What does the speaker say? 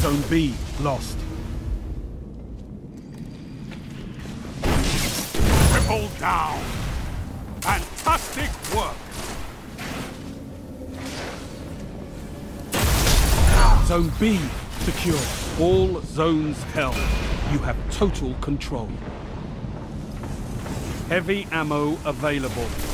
Zone B lost. Triple down. Fantastic work. Zone B secure. All zones held. You have total control. Heavy ammo available.